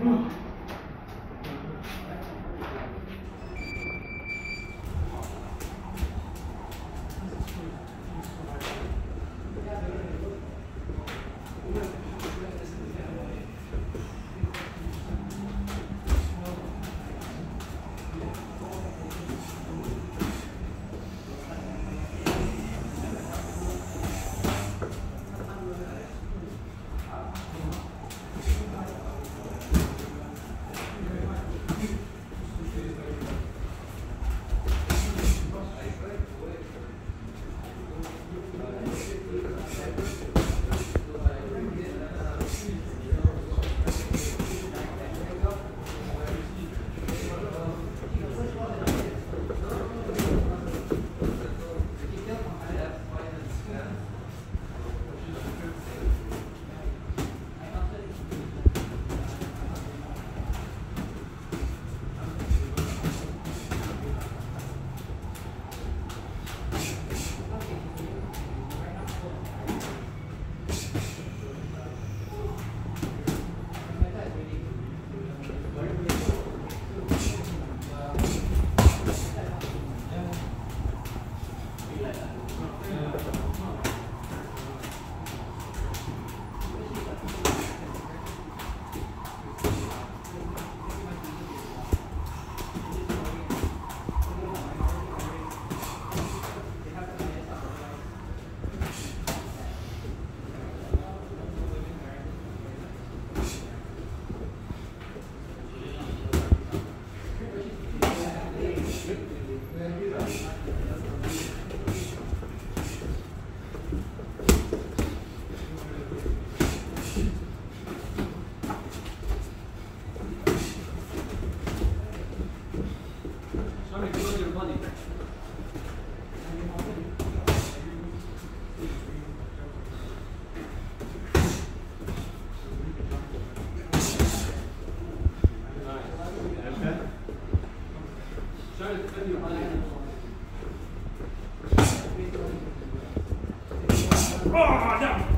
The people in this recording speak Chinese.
嗯好，这样。